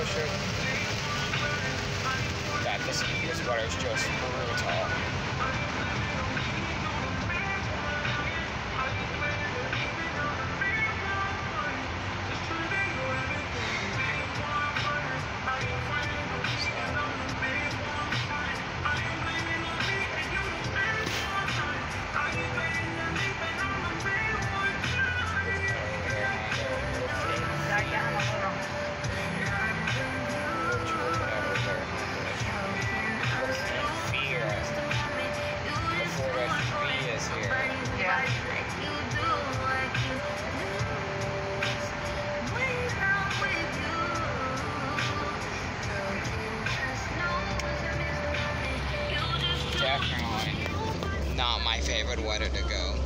sweatshirt. That this, this weather is just brutal. Definitely not my favorite weather to go.